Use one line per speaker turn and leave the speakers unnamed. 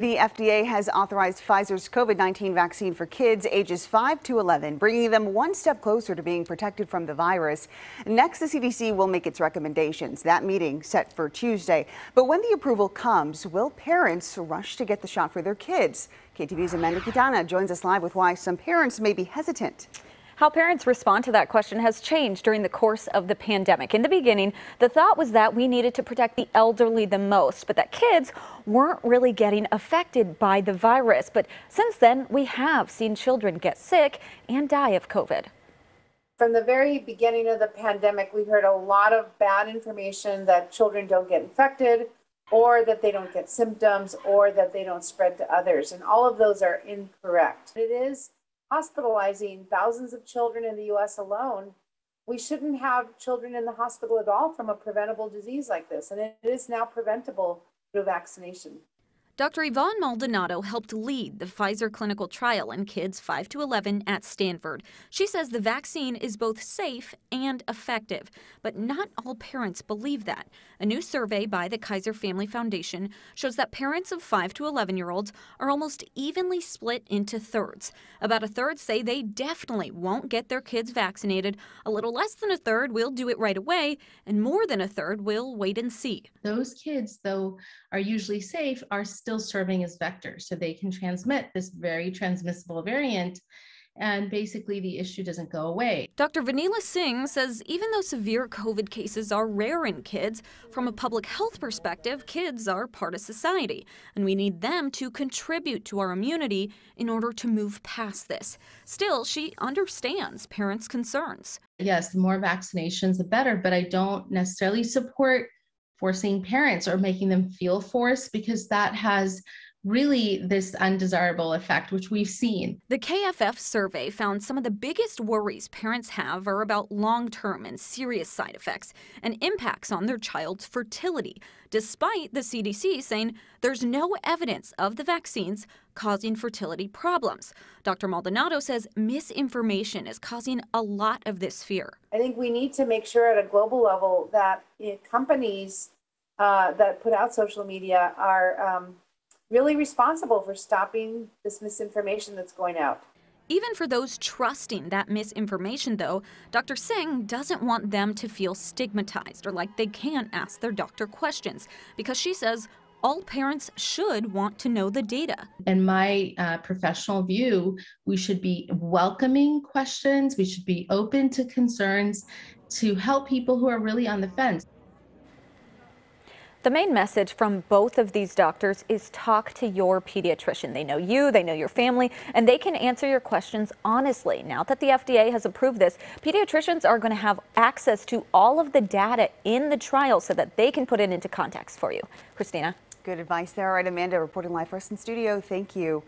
The FDA has authorized Pfizer's COVID 19 vaccine for kids ages 5 to 11, bringing them one step closer to being protected from the virus. Next, the CDC will make its recommendations. That meeting set for Tuesday. But when the approval comes, will parents rush to get the shot for their kids? KTVU's Amanda Quintana joins us live with why some parents may be hesitant.
How parents respond to that question has changed during the course of the pandemic. In the beginning, the thought was that we needed to protect the elderly the most, but that kids weren't really getting affected by the virus. But since then, we have seen children get sick and die of COVID.
From the very beginning of the pandemic, we heard a lot of bad information that children don't get infected, or that they don't get symptoms, or that they don't spread to others. And all of those are incorrect. It is hospitalizing thousands of children in the US alone, we shouldn't have children in the hospital at all from a preventable disease like this. And it is now preventable through vaccination.
Dr. Yvonne Maldonado helped lead the Pfizer clinical trial in kids 5 to 11 at Stanford. She says the vaccine is both safe and effective, but not all parents believe that. A new survey by the Kaiser Family Foundation shows that parents of 5 to 11 year olds are almost evenly split into thirds. About a third say they definitely won't get their kids vaccinated, a little less than a third will do it right away, and more than a third will wait and see.
Those kids, though, are usually safe, are still serving as vectors. So they can transmit this very transmissible variant and basically the issue doesn't go away.
Dr. Vanila Singh says even though severe COVID cases are rare in kids, from a public health perspective, kids are part of society, and we need them to contribute to our immunity in order to move past this. Still, she understands parents' concerns.
Yes, the more vaccinations, the better, but I don't necessarily support forcing parents or making them feel forced because that has really this undesirable effect, which we've seen.
The KFF survey found some of the biggest worries parents have are about long term and serious side effects and impacts on their child's fertility, despite the CDC saying there's no evidence of the vaccines causing fertility problems. Dr. Maldonado says misinformation is causing a lot of this fear.
I think we need to make sure at a global level that companies uh, that put out social media are um, really responsible for stopping this misinformation that's going out.
Even for those trusting that misinformation, though, Dr. Singh doesn't want them to feel stigmatized or like they can't ask their doctor questions because she says all parents should want to know the data.
In my uh, professional view, we should be welcoming questions, we should be open to concerns to help people who are really on the fence.
The main message from both of these doctors is talk to your pediatrician. They know you, they know your family, and they can answer your questions honestly. Now that the FDA has approved this, pediatricians are going to have access to all of the data in the trial so that they can put it into context for you. Christina.
Good advice there. All right, Amanda reporting live for us in studio. Thank you.